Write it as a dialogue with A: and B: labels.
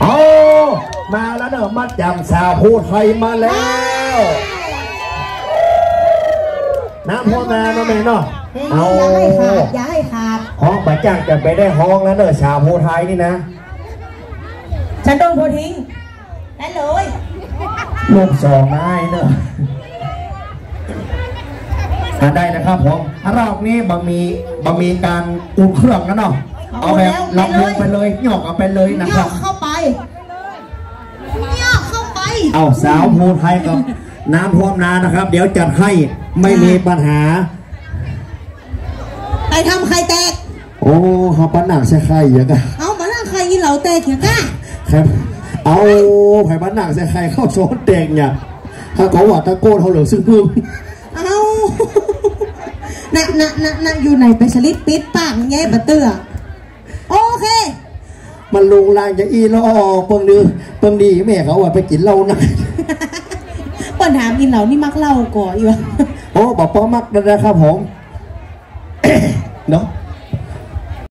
A: เอามาแล้วเนอะมาจำสาวพูดไทยมาแล้วน้ำพ่อแม่เนาะแม่เนาะ
B: เพลง
A: เอา
B: นี้อย่าให้ขาดอย่าให้ขาด
A: ห้องประจักษ์จะไปได้ห้องแล้วเนอะสาวพูดไทยนี่นะ
B: ฉันโดนโพทิ้งได้เลย
A: ลูกสองนายเนอะอะได้นะครับผมรอบนี้บะมีบะมีการอุ่นเครื่องนะเนาะ เอาแบบลำวงไปเลยหยอกเอาไปเลยนะค
B: ย่
A: รั
B: อบเข้าไปย่อเข้าไป
A: เอาสาวภูไทยกับน้ำท่วมนานะครับ เดี๋ยวจัดให้ไม่มีปัญหา
B: ไปทำไข่แตก
A: โอ้เขาปันหนักใช่ใครอย่างกัน
B: เอามานั่งไข่กินเหลาแตกเถียงก้า
A: ครับ เอาไผ่ปันหนักใช่ใครเข้าโซนแดงเนี่ยถ้าเขาว่าตะโกนเขาเหลือซึ่งพึ่ง
B: เอาน่ะน่ะน่ะน่ะอยู่ไหนไปสลิปปิดปากแง่บะเตือโอเค
A: มันลงลางจะอีล้อเปิงดื้อเปิงดีแม่เขาว่าไปกินเหล้านะ
B: ปัญหากินเหลานี่มักเล่าก่ออยู่
A: โอ้บอกป้อมักนะครับผมเนาะ